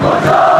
Você!